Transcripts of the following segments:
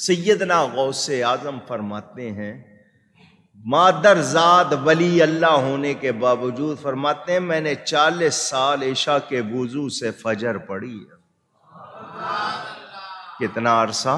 सैदना गौस आज़म फरमाते हैं मादरजाद वली अल्लाह होने के बावजूद फरमाते हैं, मैंने चालीस साल ईशा के वज़ू से फजर पढ़ी है। कितना अरसा?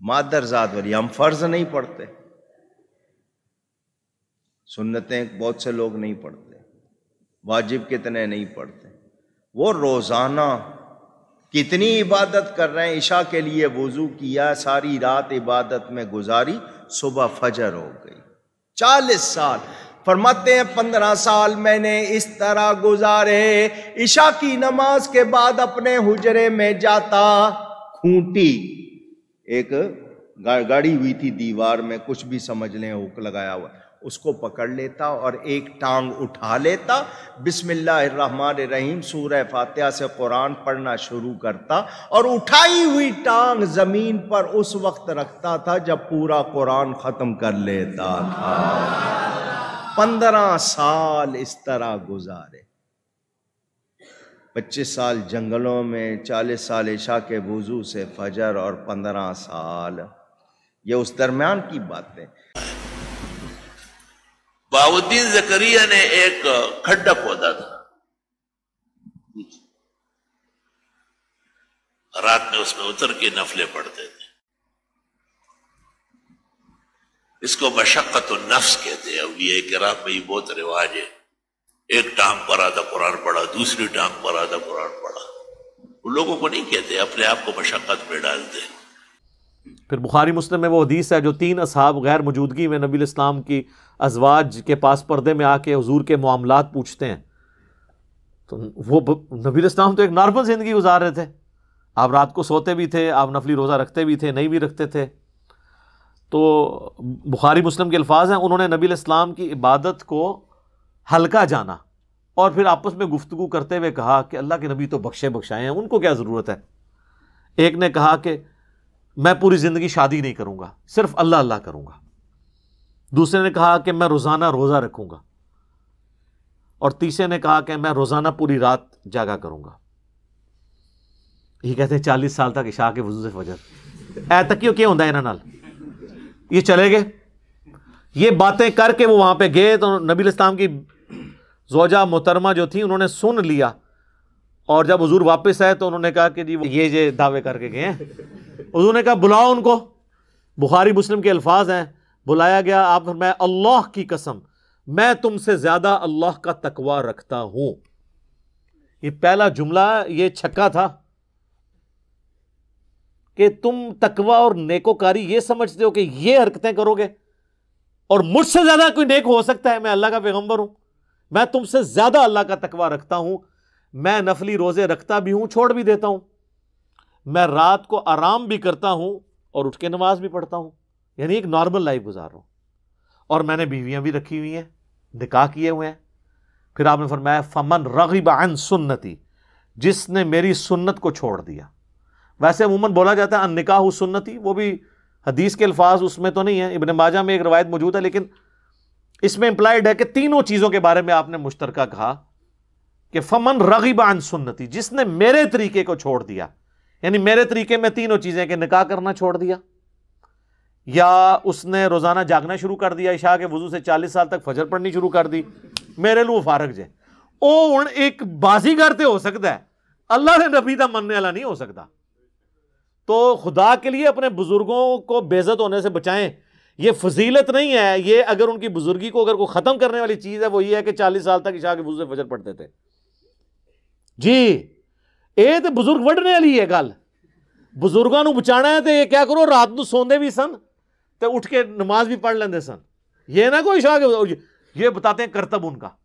मादरजाद वली, हम फ़र्ज़ नहीं पढ़ते। सुन्नतें बहुत से लोग नहीं पढ़ते, वाजिब कितने नहीं पढ़ते। वो रोज़ाना कितनी इबादत कर रहे हैं? ईशा के लिए वज़ू किया, सारी रात इबादत में गुजारी, सुबह फजर हो गई। चालीस साल। फरमाते हैं, पंद्रह साल मैंने इस तरह गुजारे। ईशा की नमाज़ के बाद अपने हुजरे में जाता, खूंटी। एक गाड़ी हुई थी दीवार में, कुछ भी समझ लें, हुक लगाया हुआ। उसको पकड़ लेता और एक टांग उठा लेता। बिस्मिल्लाहिर्रहमानिर्रहीम, सूरह फातिहा से कुरान पढ़ना शुरू करता और उठाई हुई टांग ज़मीन पर उस वक्त रखता था जब पूरा कुरान खत्म कर लेता था। पंद्रह साल इस तरह गुजारे। पच्चीस साल जंगलों में, चालीस साल ईशा के वज़ू से फजर और पंद्रह साल। ये उस दरमियान की बातें। बाउद्दीन जकरिया ने एक खड्डा खोदा था। रात में उसमें उतर के नफले पढ़ते थे। इसको मशक्कत नफ्स कहते हैं। अब ये कि रात में ये बहुत रिवाज है। एक टांग पर आधा कुरान पढ़ा, दूसरी टांग पर आधा कुरान पढ़ा। उन लोगों को नहीं कहते, अपने आप को मशक्कत में डालते फिर बुखारी मुस्लिम में वो हदीस है जो तीन असहाब गैर मौजूदगी में नबी इस्लाम की अजवाज के पास पर्दे में आके हजूर के मामला पूछते हैं। तो वो नबी इस्लाम तो एक नॉर्मल ज़िंदगी गुजार रहे थे। आप रात को सोते भी थे, आप नफली रोज़ा रखते भी थे, नहीं भी रखते थे। तो बुखारी मुस्लिम के अल्फाज हैं, उन्होंने नबी इस्लाम की इबादत को हल्का जाना और फिर आपस में गुफ्तु करते हुए कहा कि अल्लाह के नबी तो बख्शे बख्शाए हैं, उनको क्या ज़रूरत है? एक ने कहा कि मैं पूरी ज़िंदगी शादी नहीं करूँगा, सिर्फ़ अल्लाह अल्लाह करूँगा। दूसरे ने कहा कि मैं रोज़ाना रोज़ा रखूँगा। और तीसरे ने कहा कि मैं रोज़ाना पूरी रात जागा करूँगा। ये कहते हैं चालीस साल तक इशा के वज़ू से फजर। ऐ तक क्या होता है इन्होंने ये चले गए। ये बातें करके वो वहाँ पे गए तो नबी इस्लाम की जोजा मोहतरमा जो थी उन्होंने सुन लिया। और जब हजूर वापस आए तो उन्होंने कहा कि जी ये ये दावे करके गए हैं। हजूर ने कहा, बुलाओ उनको। बुखारी, मुस्लिम के अल्फाज हैं। बुलाया गया, आप मैं अल्लाह की कसम, मैं तुमसे ज़्यादा अल्लाह का तकवा रखता हूँ। ये पहला जुमला, ये छक्का था कि तुम तकवा और नेकोकारी ये समझते हो कि ये हरकतें करोगे और मुझसे ज़्यादा कोई नेक हो सकता है, मैं अल्लाह का पैगंबर हूँ। मैं तुमसे ज़्यादा अल्लाह का तकवा रखता हूँ। मैं नफली रोज़े रखता भी हूँ, छोड़ भी देता हूँ। मैं रात को आराम भी करता हूँ और उठ के नमाज़ भी पढ़ता हूँ। यानी एक नॉर्मल लाइफ गुजार रहा हूँ। और मैंने बीवियाँ भी रखी हुई हैं, निकाह किए हुए हैं। फिर आपने फरमाया, फमन रगीब अन सुन्नति जिसने मेरी सुन्नत को छोड़ दिया। वैसे अमूमन बोला जाता है, अन निकाह सुन्नति वो भी हदीस के अल्फाज उसमें तो नहीं है। इबन माजा में एक रवायत मौजूद है, लेकिन इसमें इंप्लाइड है कि तीनों चीज़ों के बारे में आपने मुश्तर कहा कि फमन रगीबान सुन्नति, जिसने मेरे तरीके को छोड़ दिया। यानी मेरे तरीके में तीनों चीज़ें के निकाह करना छोड़ दिया, या उसने रोज़ाना जागना शुरू कर दिया ईशा के वज़ू से चालीस साल तक फजर पढ़नी शुरू कर दी। मेरे लिए फारक जे। ओ हूँ एक बाजीगर तो हो सकता है। अल्लाह ने नबी का मनने वाला नहीं हो सकता तो खुदा के लिए अपने बुज़ुर्गों को बेजत होने से बचाएँ। ये फजीलत नहीं है। ये अगर उनकी बुजुर्गी को अगर को ख़त्म करने वाली चीज़ है, वो ये है कि चालीस साल तक ईशा के वज़ू से फजर पढ़ते थे। जी। ये तो बुज़ुर्ग वढ़ने वाली है गल बुज़ुर्गों बचाना है तो ये क्या करो रात को सोंदे भी सन तो उठ के नमाज़ भी पढ़ लेंगे सन ये ना कोई शाह ये बताते हैं कर्तव्य उनका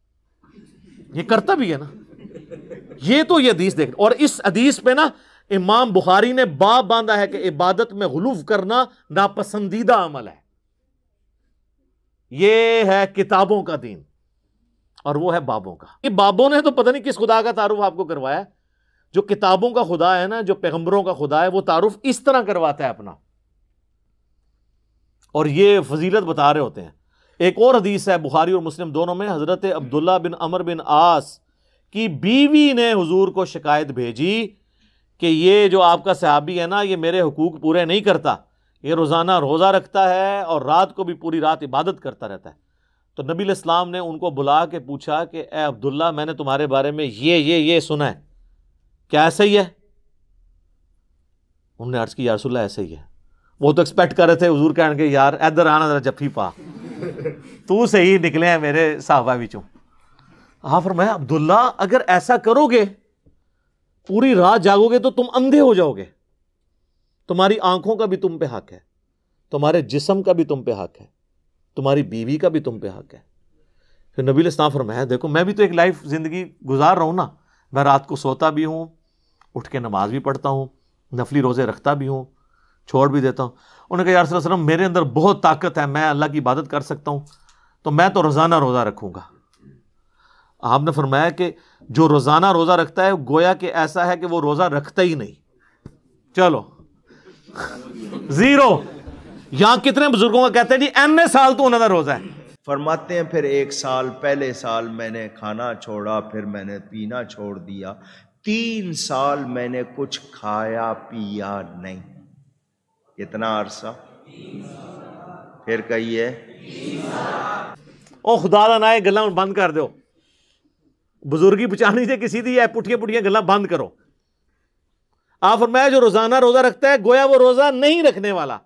ये कर्तव्य है ना ये तो ये हदीस देख और इस हदीस पे ना इमाम बुखारी ने बाप बांधा है कि इबादत में गुलूफ करना नापसंदीदा अमल है ये है किताबों का दीन और वो है बाबों का ये बाबों ने तो पता नहीं किस खुदा का तारुफ आपको करवाया जो किताबों का खुदा है ना, जो पैगंबरों का खुदा है, वो तारुफ इस तरह करवाता है अपना। और ये फजीलत बता रहे होते हैं। एक और हदीस है, बुखारी और मुस्लिम दोनों में, हज़रत अब्दुल्ला बिन अमर बिन आस की बीवी ने हुजूर को शिकायत भेजी कि ये जो आपका सहाबी है ना, ये मेरे हकूक़ पूरे नहीं करता। ये रोज़ाना रोज़ा रखता है और रात को भी पूरी रात इबादत करता रहता है। तो नबी इस्लाम ने उनको बुला के पूछा कि, ए अब्दुल्ला, मैंने तुम्हारे बारे में ये ये ये सुना है। क्या ऐसा ही है? उन्होंने अर्ज़ की यारसुल्ला, ऐसे ही है। वो तो एक्सपेक्ट कर रहे थे हजूर कहने के, यार, इधर आना, जरा जफी पा। तू सही निकले हैं मेरे साहबा बिचों। हाँ फिर मैं अब्दुल्ला, अगर ऐसा करोगे, पूरी रात जागोगे तो तुम अंधे हो जाओगे। तुम्हारी आँखों का भी तुम पे हक है। तुम्हारे जिसम का भी तुम पे हक है। तुम्हारी बीवी का भी तुम पे हक है। फिर नबील इस्लाम फरमाया, देखो, मैं भी तो एक लाइफ ज़िंदगी गुजार रहा हूँ ना मैं रात को सोता भी हूँ, उठ के नमाज़ भी पढ़ता हूँ, नफली रोज़े रखता भी हूँ, छोड़ भी देता हूँ। उन्होंने कहा, यार वसल्लम, मेरे अंदर बहुत ताकत है, मैं अल्लाह की इबादत कर सकता हूँ तो मैं तो रोज़ाना रोज़ा रखूँगा। आपने फरमाया कि जो रोज़ाना रोज़ा रखता है, गोया कि ऐसा है कि वो रोज़ा रखता ही नहीं। चलो। ज़ीरो। यहाँ कितने बुज़ुर्गों का कहते हैं जी, एन साल तो उन्होंने रोज़ा है। फरमाते हैं, फिर एक साल, पहले साल मैंने खाना छोड़ा, फिर मैंने पीना छोड़ दिया। तीन साल मैंने कुछ खाया, पिया नहीं। कितना अरसा? फिर कहिए, ओ खुदा ना आए गल बंद कर दो बुजुर्गी बचानी से किसी दी है पुठिया पुठिया गल बंद करो। आप फरमाया, जो रोज़ाना रोजा रखता है, गोया वो रोजा नहीं रखने वाला।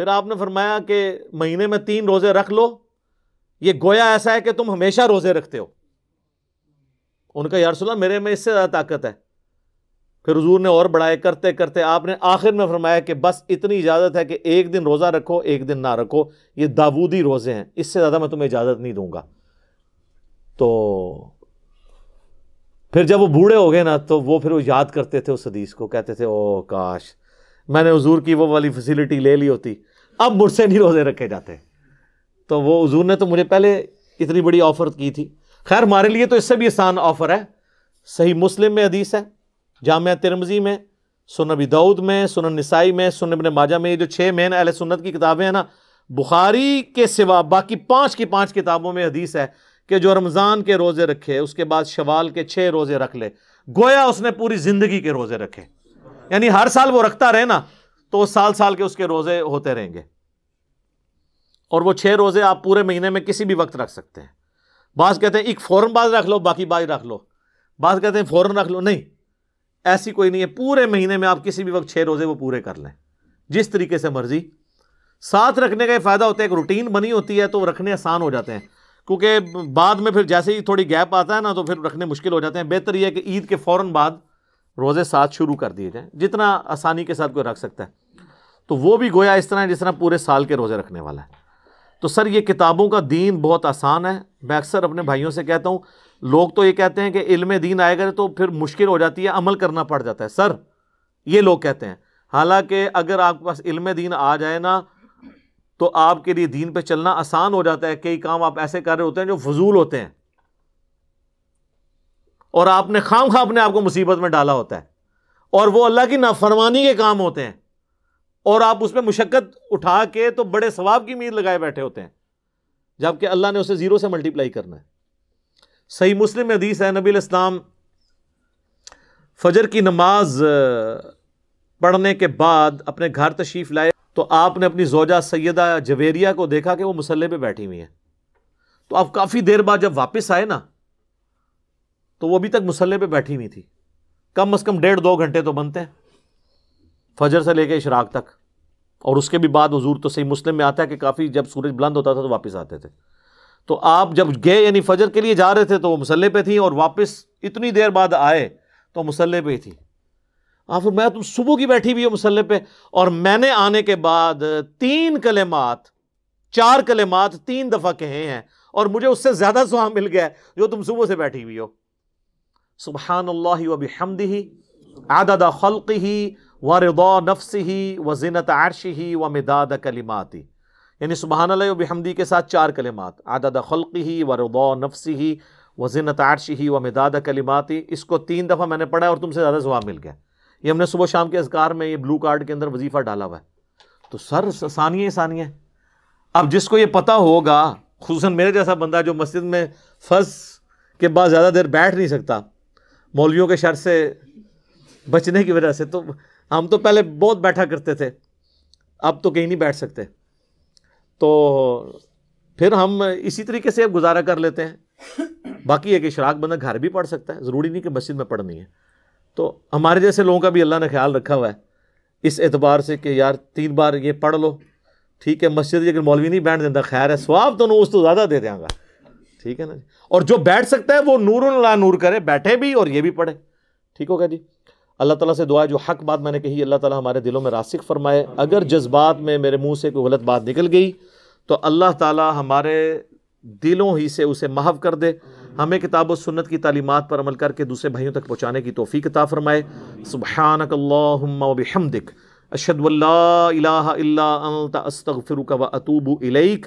फिर आपने फरमाया कि महीने में तीन रोज़े रख लो। ये गोया ऐसा है कि तुम हमेशा रोज़े रखते हो। उनका यार सुना मेरे में इससे ज़्यादा ताकत है। फिर हजूर ने और बढ़ाए करते करते आपने आखिर में फरमाया कि बस इतनी इजाज़त है कि एक दिन रोज़ा रखो, एक दिन ना रखो। ये दाऊदी रोज़े हैं। इससे ज़्यादा मैं तुम्हें इजाज़त नहीं दूँगा। तो फिर जब वो बूढ़े हो गए ना तो वो फिर वो याद करते थे उस हदीस को। कहते थे, ओ काश, मैंने हजूर की वो वाली फैसिलिटी ले ली होती। अब मुझसे नहीं रोज़े रखे जाते। तो वो हजूर ने तो मुझे पहले इतनी बड़ी ऑफ़र की थी। खैर, हमारे लिए तो इससे भी आसान ऑफ़र है। सही मुस्लिम में हदीस है जाम तिरमजी में सुनबी दाऊद में सुन नसाई में सुन बिन माजा में। ये जो छः मेन अहल सुन्नत की किताबें हैं ना, बुखारी के सिवा बाकी पाँच की पाँच किताबों में हदीस है कि जो रमज़ान के रोज़े रखे, उसके बाद शवाल के छः रोज़े रख ले। गोया उसने पूरी ज़िंदगी के रोज़े रखे। यानी हर साल वो रखता रहे ना तो साल साल के उसके रोज़े होते रहेंगे। और वो छः रोज़े आप पूरे महीने में किसी भी वक्त रख सकते हैं। बास कहते हैं, एक फ़ौरन बाद रख लो, बाकी बाद रख लो। बास कहते हैं, फ़ौरन रख लो। नहीं, ऐसी कोई नहीं है। पूरे महीने में आप किसी भी वक्त छः रोज़े वो पूरे कर लें, जिस तरीके से मर्ज़ी। साथ रखने का फ़ायदा होता है, एक रूटीन बनी होती है तो रखने आसान हो जाते हैं। क्योंकि बाद में फिर जैसे ही थोड़ी गैप आता है ना तो फिर रखने मुश्किल हो जाते हैं। बेहतर यह है कि ईद के फ़ौर बाद रोज़े साथ शुरू कर दिए जाएँ, जितना आसानी के साथ कोई रख सकता है। तो वो भी गोया इस तरह, जिस तरह पूरे साल के रोज़े रखने वाला है। तो सर, ये किताबों का दीन बहुत आसान है। मैं अक्सर अपने भाइयों से कहता हूँ, लोग तो ये कहते हैं कि इल्म दीन आएगा तो फिर मुश्किल हो जाती है, अमल करना पड़ जाता है। सर, ये लोग कहते हैं, हालाँकि अगर आपके पास इल्म दीन आ जाए ना तो आपके लिए दीन पे चलना आसान हो जाता है। कई काम आप ऐसे कर रहे होते हैं जो फजूल होते हैं। और आपने खाम खा अपने आप को मुसीबत में डाला होता है। और वो अल्लाह की नाफरमानी के काम होते हैं। और आप उसमें मुशक्क़त उठा के तो बड़े सवाब की उम्मीद लगाए बैठे होते हैं। जबकि अल्लाह ने उसे ज़ीरो से मल्टीप्लाई करना है। सही मुस्लिम हदीस है, नबी इस्लाम फजर की नमाज़ पढ़ने के बाद अपने घर तशरीफ़ लाए तो आपने अपनी जोजा सैदा जवेरिया को देखा कि वो मुसल्ले पे बैठी हुई है। तो आप काफ़ी देर बाद जब वापस आए ना तो वो अभी तक मुसल्ले पे बैठी हुई थी। कम अज़ कम डेढ़ दो घंटे तो बनते हैं। फजर से लेकर इशराक तक। और उसके भी बाद हजूर तो सही मुस्लिम में आता है कि काफ़ी जब सूरज बुलंद होता था तो वापस आते थे। तो आप जब गए, यानी फजर के लिए जा रहे थे तो वो मुसल्ले पे थी और वापस इतनी देर बाद आए तो मुसल्ले पे थी। हाँ फिर मैं तुम सुबह की बैठी हुई हो मुसल्ले पे? और मैंने आने के बाद तीन कलेमात, चार कलेमात तीन दफ़ा कहे हैं, और मुझे उससे ज़्यादा सुहा मिल गया जो तुम सुबह से बैठी हुई हो। सुबहान अल्लाह वबी हमदी आदादा खल्क ही व रदा नफ्स ही व जिनत आरश व मिदाद कलिमाती। यानी सुबहान हमदी के साथ चार कलिमात, आदद खल्क ही व रदा नफ्स ही व जिनत आरश व मिदाद कलिमाती। इसको तीन दफ़ा मैंने पढ़ा और तुमसे ज़्यादा जवाब मिल गया। ये हमने सुबह शाम के अजकार में ये ब्लू कार्ड के अंदर वजीफ़ा डाला हुआ है। तो सर सानिए सानिए अब जिसको ये पता होगा खुश मेरे जैसा बंदा जो मस्जिद में फ़र्ज़ के बाद ज़्यादा देर बैठ नहीं सकता मौलवियों के शर से बचने की वजह से तो हम तो पहले बहुत बैठा करते थे, अब तो कहीं नहीं बैठ सकते। तो फिर हम इसी तरीके से अब गुजारा कर लेते हैं। बाकी एक इशराक बंदा घर भी पढ़ सकता है, ज़रूरी नहीं कि मस्जिद में पढ़नी है। तो हमारे जैसे लोगों का भी अल्लाह ने ख्याल रखा हुआ है, इस एतबार से कि यार तीन बार ये पढ़ लो, ठीक है, मस्जिद अगर मौलवी नहीं बैठ देता, खैर है, स्वाब तो उस तो ज़्यादा दे देंगे। ठीक है ना जी? और जो बैठ सकता है, वो नूर ला नूर करे, बैठे भी और ये भी पढ़े। ठीक होगा जी? अल्लाह ताला से दुआ जो हक बात मैंने कही, अल्लाह ताला हमारे दिलों में रासिक फरमाए। अगर जज्बात में मेरे मुँह से कोई गलत बात निकल गई तो अल्लाह ताला हमारे दिलों ही से उसे महव कर दे। हमें किताब सुन्नत की तालीमत पर अमल करके दूसरे भाइयों तक पहुँचाने की तोफ़ी किताब फरमाए। सुबहानकल्लाबिहमदिक अशदल्लास्तफ़िरुक व अतूबु इलैक।